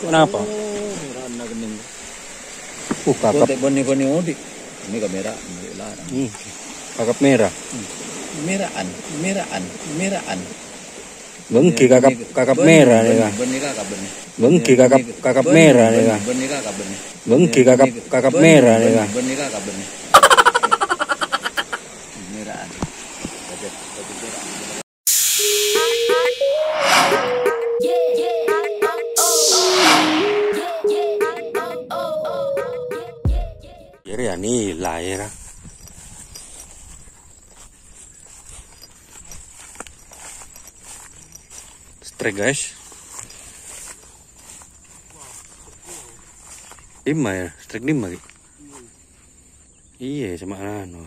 Kenapa? Oh, merah na ganing. Uh, kakap. Kote boni boni odi. Ini kamera, larang. Hmm. Kakap merah. Meraan, meraan, meraan. Bengki kakap kakap merah nih kak. Bengki kakap kakap merah nih kak. Bengki kakap kakap merah nih kak. Meraan. Jadi ya nilai ya. Strike guys. Lima ya, strike lima. Iya sama anu.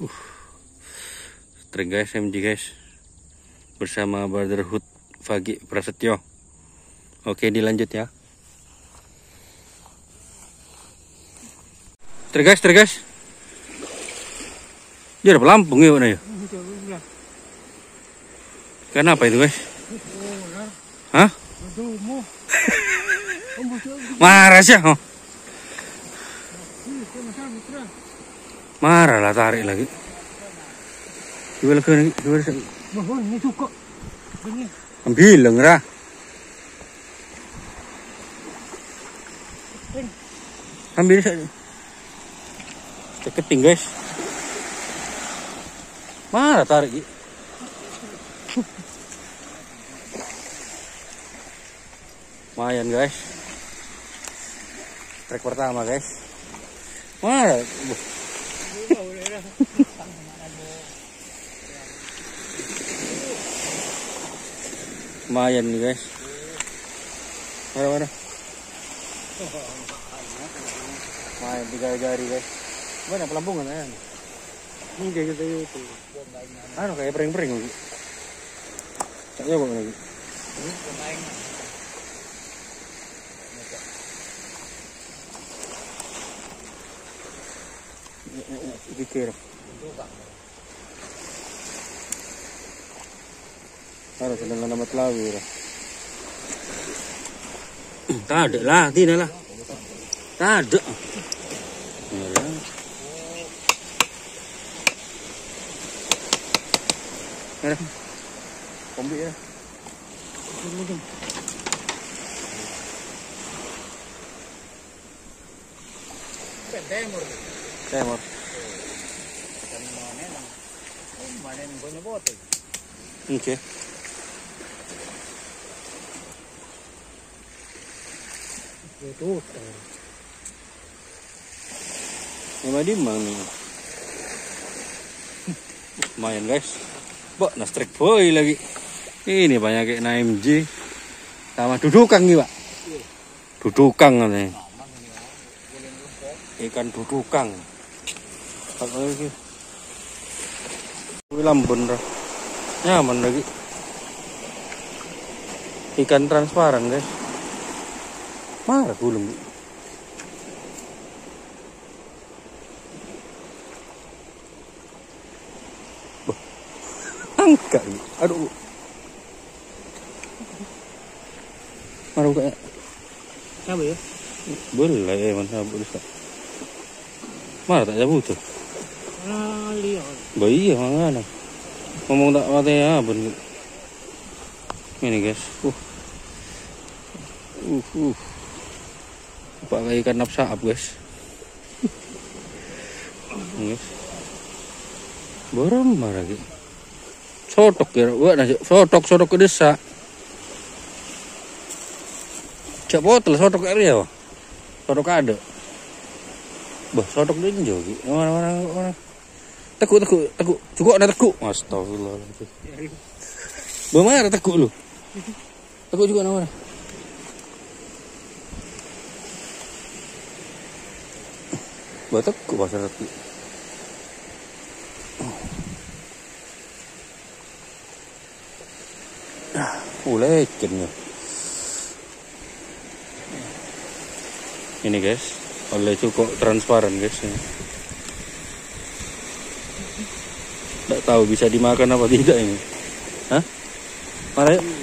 Uh. Strike guys, MG guys. Bersama Brotherhood Fagi Prasetyo. Oke dilanjut ya. Tergas, tergas. Dia ada pelampung ya, ya. Kenapa itu, guys? Hah? Marah sih, oh. Marah lah tarik lagi. Gimana ke lagi? Gimana sih? Ambil ngerah. Ambil saja. Deketin guys. Mana tarik? Lumayan guys. Trek pertama guys. Mana? Lumayan nih guys. Mana mana? Lumayan tiga jari guys. Mana pelampungan ya? Ini kayak gitu itu. Anu kayak pering-pering lagi. Tak coba lagi. Pikir. Harus sedang nama telawi lah. Tak ada lah, tidak lah. Tak ada. Ya. Ada. Kombi ya. Temor. Oke. Memang di mana? Lumayan guys. Bok, nah strike boy lagi. Ini banyak kayak na MG. Sama dudukang nih, Pak. Dudukang katanya. Ikan dudukang. Apa lagi? Wih, lambun dah. Nyaman lagi. Ikan transparan, guys. Marah gulung. Angkat. Aduh. Marah kayak. Apa ya? Boleh eh mana boleh tak. Marah tak jabu tuh. Ah, lihat. Bayi ya mana? Ngomong tak mati ya bener. Ini guys. Uh. Uh, uh. Pak kayak ikan napsaap guys. Guys. Borong marah gitu. Sotok ya, buat nasi. Sotok, sotok ke desa. Cak botol, sotok dia. wah. Sotok ada. Bah, sotok dia jogi. Mana mana mana. Tekuk, tekuk, tekuk. Cukup ada tekuk. Astagfirullahaladzim. Bagaimana ada tekuk lu? Tekuk juga nama mana? Bah, tekuk pasal tekuk. Oh, lecen ya. Ini guys, oleh cukup transparan guys. Ini. Tidak tahu bisa dimakan apa tidak ini. Hah? Sini